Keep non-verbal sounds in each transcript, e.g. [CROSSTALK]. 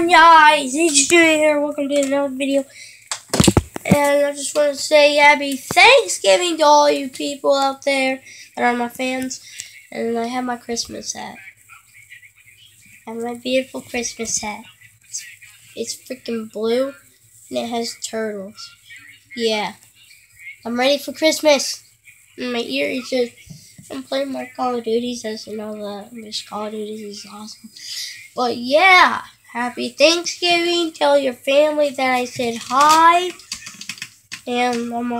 on guys, it's Jimmy here, welcome to another video. And I just want to say happy Thanksgiving to all you people out there that are my fans. And I have my Christmas hat. I have my beautiful Christmas hat. It's, it's freaking blue and it has turtles. Yeah. I'm ready for Christmas. And my ear is just I'm playing my Call of Duties as you know that this Call of Duties is awesome. But yeah, happy Thanksgiving. Tell your family that I said hi. And I'm.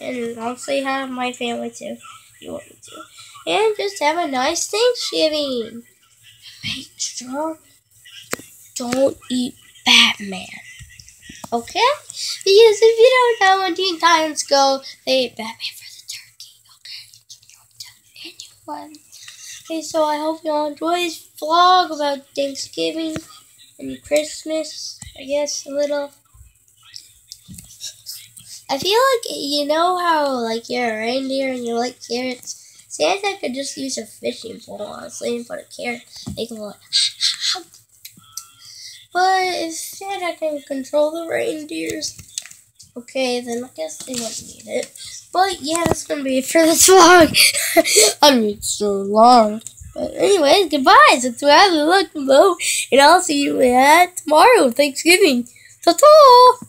And I'll say hi to my family too. You want me to. And just have a nice Thanksgiving. Make sure don't eat Batman. Okay? Because if you don't know when Teen Titans Go, they eat Batman for the turkey. Okay? Don't tell Anyone. Okay, so I hope you all enjoy this vlog about Thanksgiving and Christmas. I guess a little. I feel like you know how like you're a reindeer and you like carrots. Santa could just use a fishing pole honestly and put a carrot. They can like. [LAUGHS] But if Santa can control the reindeers, okay, then I guess they wouldn't need it. But yeah, that's gonna be it for this [LAUGHS] vlog. [LAUGHS] I mean, it's so long. But anyways, goodbye. Subscribe and look below, and I'll see you at tomorrow, Thanksgiving. Ta-ta!